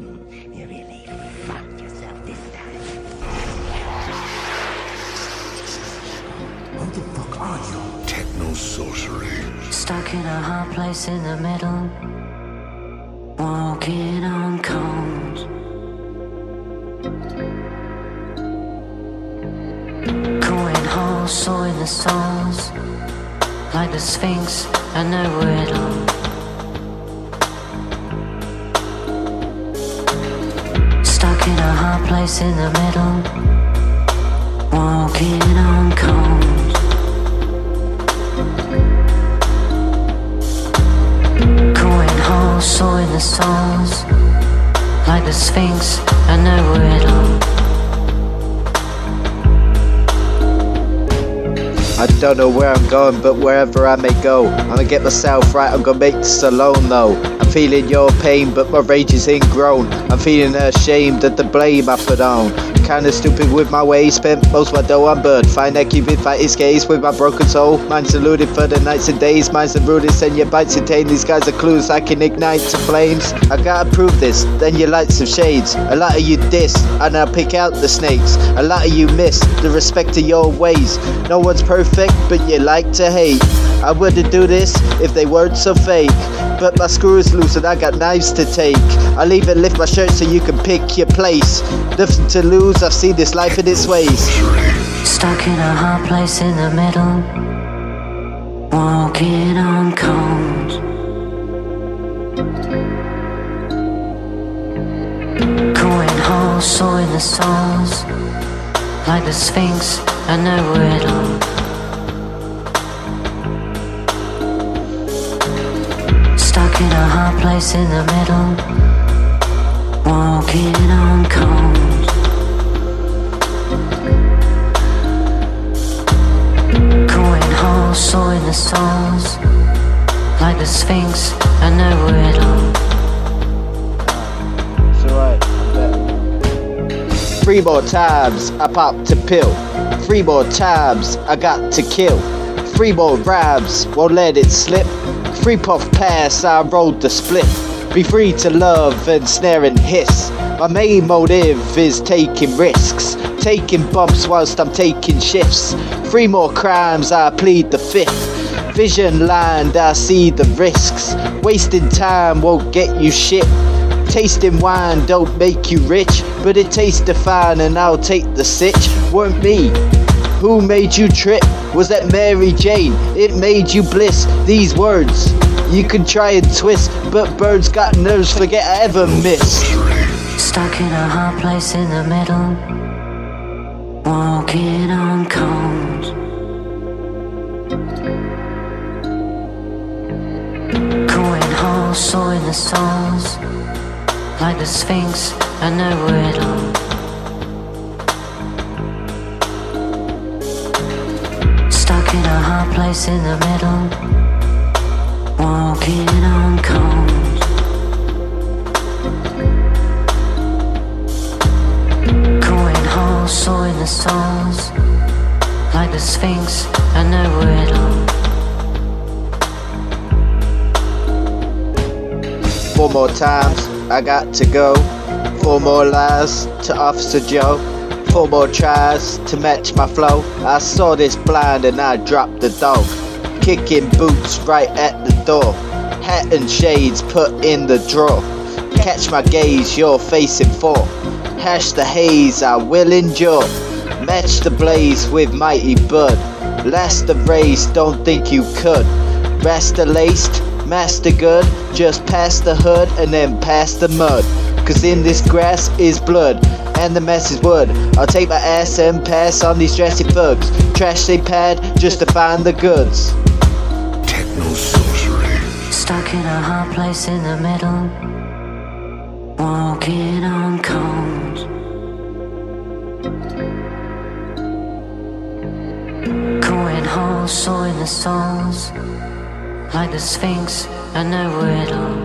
you really fucked yourself this time. Who the fuck are you? Techno sorcery. Stuck in a hard place in the middle. Walking on cones. Coin holes, sawing the souls. Like the Sphinx, I know it place in the middle. Walking on cones. Coin holes, sawing the souls. Like the Sphinx, I know it I don't know where I'm going, but wherever I may go, I'ma get myself right. I'm gonna make this alone though. I'm feeling your pain, but my rage is ingrown. I'm feeling ashamed at the blame I put on. Kinda stupid with my ways, spent most of my dough on bird. Find that cupid fight his gaze with my broken soul. Mine's deluded for the nights and days. Mine's rudest, and your bites contain these guys are clues I can ignite to flames. I gotta prove this, then your lights of shades. A lot of you diss, and I'll pick out the snakes. A lot of you miss the respect of your ways. No one's perfect, but you like to hate. I wouldn't do this if they weren't so fake. But my screw is loose and I got knives to take. I'll even lift my shirt so you can pick your place. Nothing to lose, I've seen this life in its ways. Stuck in a hard place in the middle. Walking on cones. Coin holes, sawing the souls. Like the Sphinx, I know it a hard place in the middle. Walking on cones. Coin holes, sawing the souls. Like the Sphinx, I know it all. It's alright, I'm. Three more times I pop to pill. Three more times I got to kill. Three more rhymes, won't let it slip. Three puff pass, I rolled the split. Be free to love and snare and hiss. My main motive is taking risks, taking bumps whilst I'm taking shifts. Three more crimes, I plead the fifth. Vision lined, I see the risks. Wasting time won't get you shit. Tasting wine don't make you rich, but it tastes fine and I'll take the sitch. Weren't me. Who made you trip? Was that Mary Jane? It made you bliss. These words you can try and twist, but birds got nerves, forget I ever missed. Stuck in a hard place in the middle. Walking on cones. Coin holes, sawing the souls. Like the Sphinx, I know it in a hard place in the middle. Walking on cones. Coin holes, sawing the souls. Like the Sphinx, know it all. Four more times I got to go. Four more lies to Officer Joe. Four more tries to match my flow. I saw this blind and I dropped the dog. Kicking boots right at the door. Hat and shades put in the drawer. Catch my gaze, you're facing four. Hash the haze, I will endure. Match the blaze with mighty bud. Last the race, don't think you could. Rasta laced, master good. Just past the hood and then past the mud. Cause in this grass is blood, and the mess is wood. I'll take my ass and pass on these dressy thugs. Trash they pad just to find the goods. Techno sorcery. Stuck in a hard place in the middle. Walking on cones. Coin holes, sawing the souls. Like the Sphinx, and know it all.